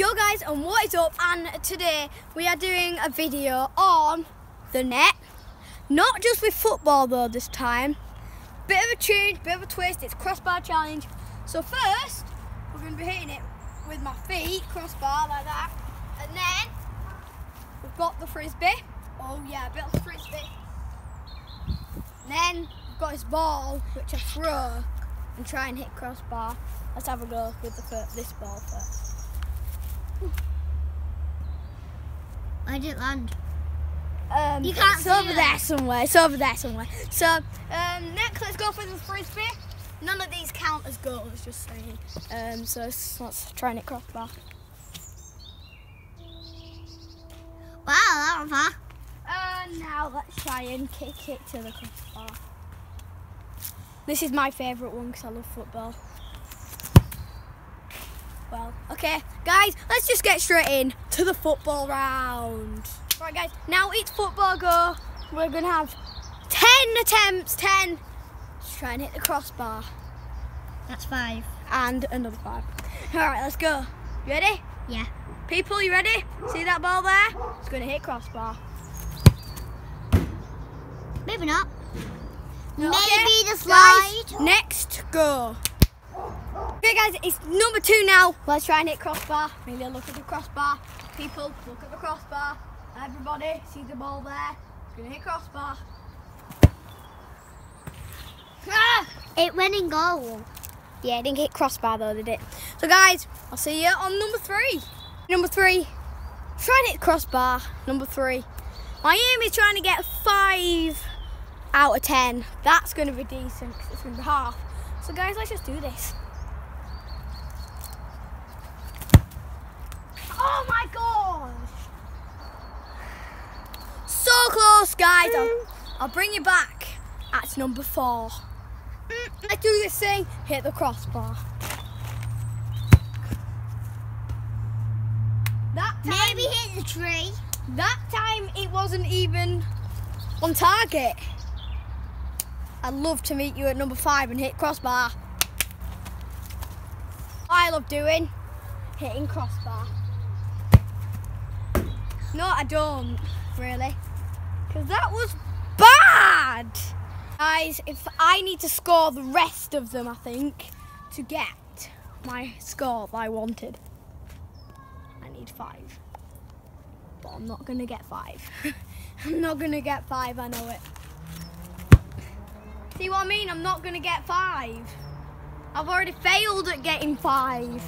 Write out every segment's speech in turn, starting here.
Yo guys and what is up and today we are doing a video on the net. Not just with football though this time. Bit of a change, bit of a twist, it's crossbar challenge. So first we're going to be hitting it with my feet, crossbar like that. And then we've got the frisbee. Oh yeah, a bit of frisbee. And then we've got this ball which I throw and try and hit crossbar. Let's have a go with the this ball first. I didn't land. Um, You can't it's see over it. there somewhere. It's over there somewhere. So um, next, let's go for the frisbee. None of these count as goals, just saying. Um, so let's, let's try and hit crossbar. Wow, that was far. Uh, now let's try and kick it to the crossbar. This is my favourite one because I love football. Well, okay, guys, let's just get straight in to the football round. Right, guys, now it's football go. We're gonna have ten attempts, ten. Let's try and hit the crossbar, That's five. and another five. All right, let's go. You ready? Yeah. People, you ready? See that ball there? It's gonna hit crossbar. Maybe not. Okay, Maybe the slide. Guys, next, go. Okay, guys, it's number two now. Let's try and hit crossbar. Maybe look at the crossbar. People, look at the crossbar. Everybody, see the ball there. It's gonna hit crossbar. Ah! It went in goal. Yeah, it didn't hit crossbar though, did it? So, guys, I'll see you on number three. Number three, try and hit crossbar. Number three. My aim is trying to get five out of ten. That's going to be decent it's to be half. So, guys, let's just do this. Oh my gosh! So close, guys. I'll, I'll bring you back at number four. Let's do this thing. Hit the crossbar. That time, Maybe hit the tree. that time it wasn't even on target. I'd love to meet you at number five and hit crossbar. I love doing hitting crossbar. No, I don't really, because that was bad. Guys, if I need to score the rest of them, I think, to get my score that I wanted, I need five. But I'm not gonna get five. I'm not gonna get five, I know it. See what I mean? I'm not gonna get five. I've already failed at getting five.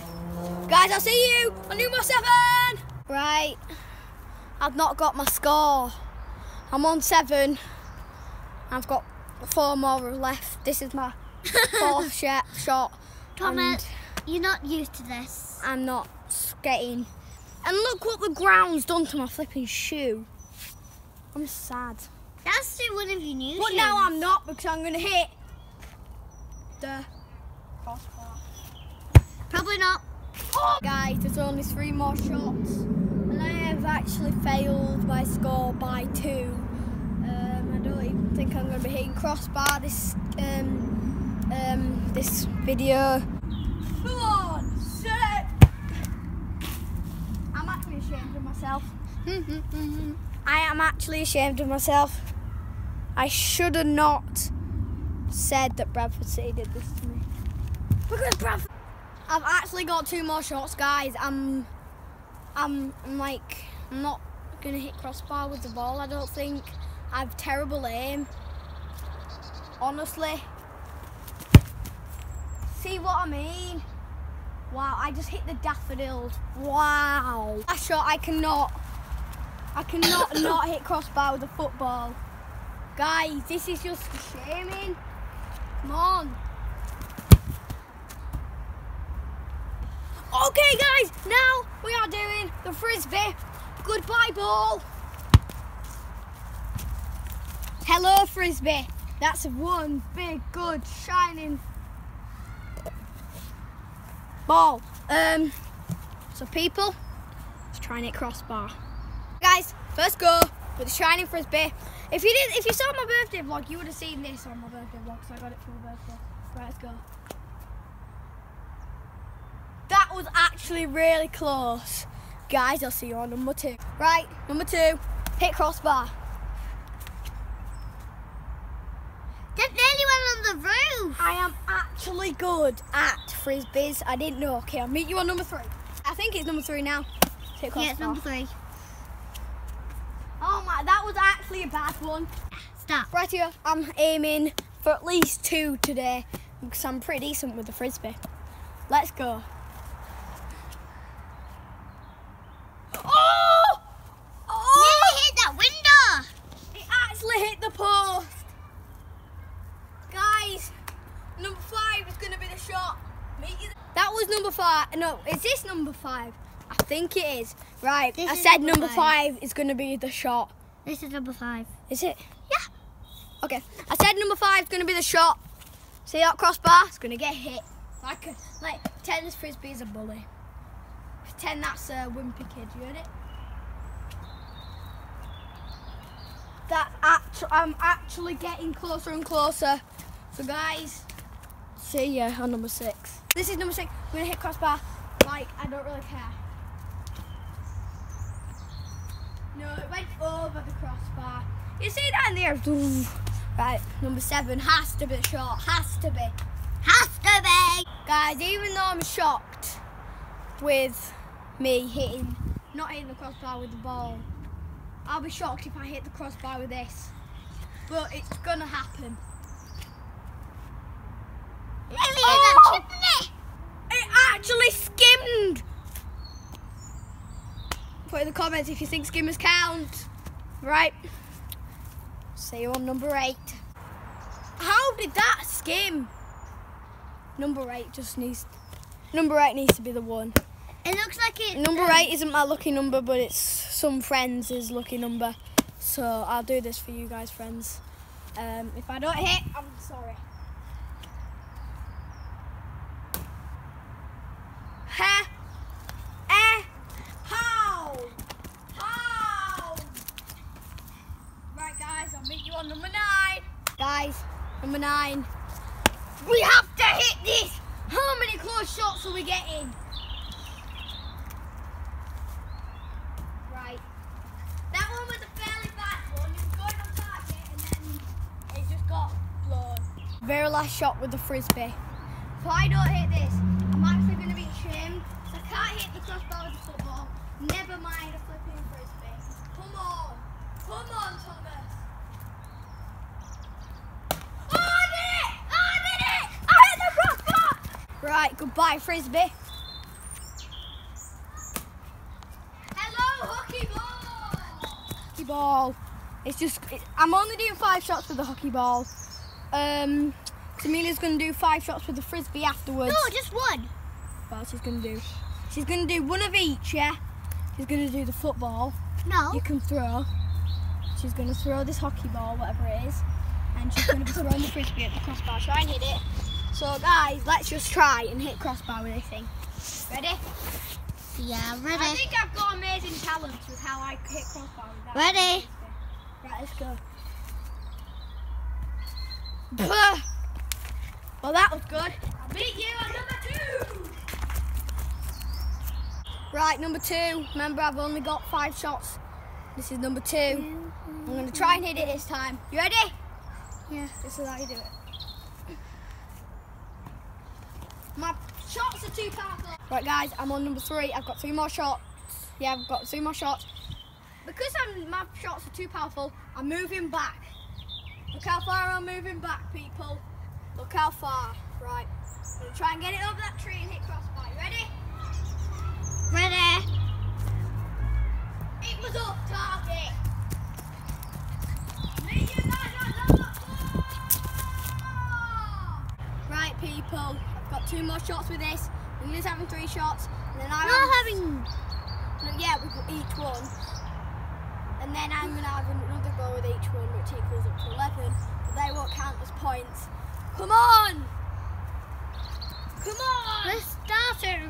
Guys, I'll see you on number seven. Right. I've not got my score. I'm on seven. I've got four more left. This is my fourth shot. shot Thomas, you're not used to this. I'm not skating. And look what the ground's done to my flipping shoe. I'm sad. That's still one of your new But shoes. now I'm not because I'm going to hit the crossbar. Probably not. Oh! Guys, there's only three more shots, and I have actually failed my score by two. Um, I don't even think I'm going to be hitting crossbar this um, um, this video. Come on. I'm actually ashamed of myself. I am actually ashamed of myself. I should have not said that Bradford City did this to me. Because Bradford. I've actually got two more shots, guys. I'm, I'm, I'm like, I'm not gonna hit crossbar with the ball. I don't think. I have terrible aim. Honestly. See what I mean? Wow, I just hit the daffodils. Wow. That shot, I cannot, I cannot not hit crossbar with a football. Guys, this is just shaming. Come on. Okay, guys, now we are doing the frisbee goodbye ball. Hello, frisbee. That's one big, good, shining ball. Um, so people, let's try and hit crossbar. Guys, first go with the shining frisbee. If you did, if you saw my birthday vlog, you would have seen this on my birthday vlog, so I got it for my birthday. Right, let's go. That was actually really close. Guys, I'll see you on number two. Right, number two, hit crossbar. That nearly went on the roof. I am actually good at frisbees. I didn't know. Okay, I'll meet you on number three. I think it's number three now. Hit crossbar. Yeah, it's number three. Oh my, that was actually a bad one. Stop. Right here, I'm aiming for at least two today because I'm pretty decent with the frisbee. Let's go. Oh! Oh! Nearly hit that window. It actually hit the post. Guys, number five is going to be the shot. Meet you That was number five. No, is this number five? I think it is. Right, This I is said number number five. five is going to be the shot. This is number five. Is it? Yeah. Okay, I said number five is going to be the shot. See that crossbar? It's going to get hit. Like, a, like pretend this frisbee is a bully. Pretend that's a wimpy kid. You heard it? That actu- I'm actually getting closer and closer. So guys, see ya on number six. This is number six. We're gonna hit crossbar. Like I don't really care. No, it went over the crossbar. You see that in the air? Right, number seven has to be short. Has to be. Has to be. Guys, even though I'm shocked with me hitting, not hitting the crossbar with the ball, I'll be shocked if I hit the crossbar with this. But it's gonna happen. Oh! It actually skimmed! Put in the comments if you think skimmers count. Right. See you on number eight. How did that skim? Number eight just needs. Number eight needs to be the one. It looks like it. Number um, eight isn't my lucky number, but it's some friends' is lucky number. So I'll do this for you guys, friends. Um, if I don't hit, I'm sorry. Ha! Eh! How? How? Right, guys, I'll meet you on number nine. Guys, number nine. We have to hit this. How many close shots are we getting? Right. That one was a fairly bad one. It was going on target and then it just got blown. Very last shot with the frisbee. If I don't hit this, I'm actually going to be shamed. So I can't hit the crossbar with the football. Never mind a flipping frisbee. Come on. Come on, Thomas. Oh, I did it! Oh, I did it! I hit the crossbar! Right, goodbye, frisbee. Hello, hockey ball. Hockey ball. It's just it, I'm only doing five shots with the hockey ball. Um, Amelia's gonna do five shots with the frisbee afterwards. No, just one. Well, she's gonna do. She's gonna do one of each. Yeah. She's gonna do the football. No. You can throw. She's gonna throw this hockey ball, whatever it is, and she's gonna be throwing the frisbee at the crossbar. Try and hit it. So guys, let's just try and hit crossbar with this thing. Ready? Yeah, I ready. I think I've got amazing talents with how I hit crossbar with that. Ready. Right, let's go. Well, that was good. I beat you at number two. Right, number two. Remember, I've only got five shots. This is number two. I'm going to try and hit it this time. You ready? Yeah. This is how you do it. My shots are too powerful. Right, guys, I'm on number three. I've got three more shots. Yeah, I've got three more shots. Because I'm, my shots are too powerful, I'm moving back. Look how far I'm moving back, people. Look how far. Right. I'm going to try and get it over that tree and hit crossbar. You ready? Ready. It was off target. Right, people. Got two more shots with this. Lily's having three shots. And then I'm Not having. No, yeah, we've got each one. And then I'm going to have another go with each one, which equals up to 11. But they won't count as points. Come on! Come on! Let's start it.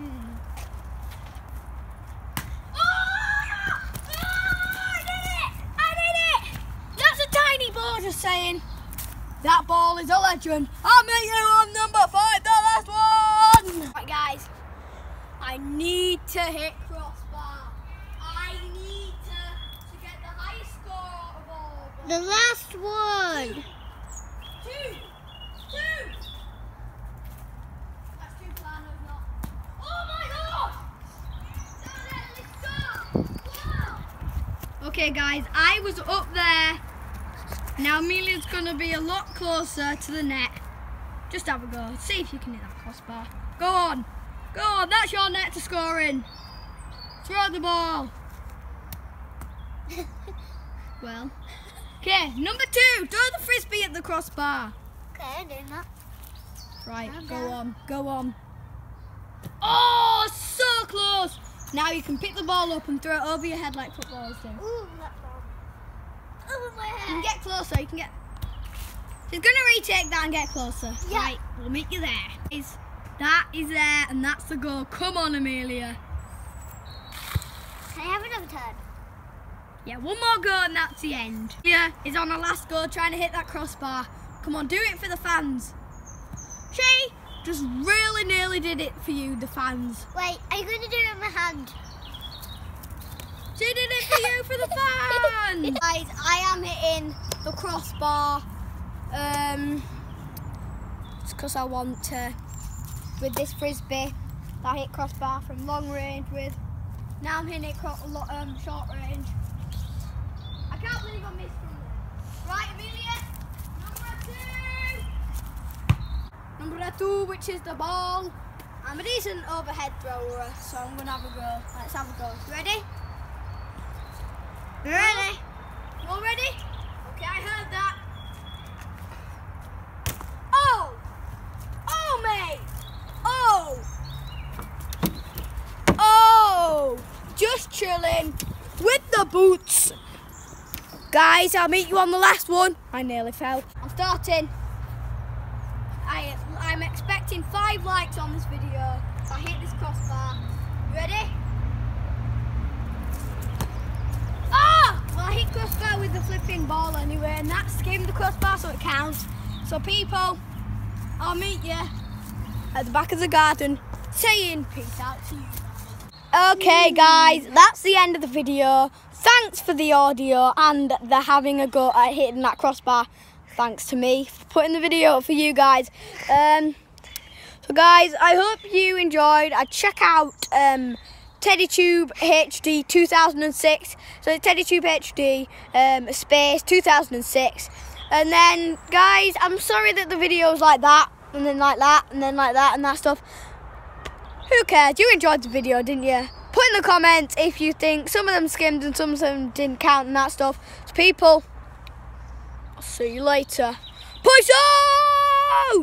Oh, I did it! I did it! That's a tiny ball, just saying. That ball is a legend. I'll meet you on number five, one! Right, guys. I need to hit crossbar. I need to, to get the highest score of all. The last one. Two! Two! That's two planos, not. Oh my god! Let's go! Wow! Okay, guys, I was up there. Now Amelia's gonna be a lot closer to the net. Just have a go. See if you can hit that crossbar. Go on. Go on. That's your net to score in. Throw the ball. well. Okay, number two. Throw the frisbee at the crossbar. Okay, I'm doing that. Right, go down. on, go on. Oh, so close. Now you can pick the ball up and throw it over your head like footballers do. Ooh, that ball. Over my You head. can get closer, you can get... She's going to retake that and get closer. Yeah. Right, we'll meet you there. Is That is there and that's the goal. Come on, Amelia. Can I have another turn? Yeah, one more go and that's the end. Yeah, is on her last goal trying to hit that crossbar. Come on, do it for the fans. She just really nearly did it for you, the fans. Wait, are you going to do it with my hand? She did it for you for the fans. Guys, I am hitting the crossbar. Um, it's because I want to with this frisbee. that I hit crossbar from long range with. Now I'm hitting it lo- um, short range. I can't believe I missed from there. Right, Amelia, number two. Number two, which is the ball. I'm a decent overhead thrower, so I'm gonna have a go. Let's have a go. Ready? Ready? All ready? Okay, I heard that. Oh! Oh, mate! Oh! Oh! Just chilling with the boots. Guys, I'll meet you on the last one. I nearly fell. I'm starting. I, I'm expecting five likes on this video I hit this crossbar. You ready? Ah! Well, I hit crossbar with the flipping ball anyway, and that skimmed the crossbar, so it counts. So, people, I'll meet you at the back of the garden saying peace out to you. Okay, guys, that's the end of the video. Thanks for the audio and the having a go at hitting that crossbar. Thanks to me for putting the video up for you guys. Um, so, guys, I hope you enjoyed. I check out um, TeddyTube HD 2006. So TeddyTube HD um, space 2006. And then, guys, I'm sorry that the video's like that, and then like that, and then like that, and that stuff. Who cares? You enjoyed the video, didn't you? Put in the comments if you think some of them skimmed and some of them didn't count and that stuff. So, people, I'll see you later. Peace out!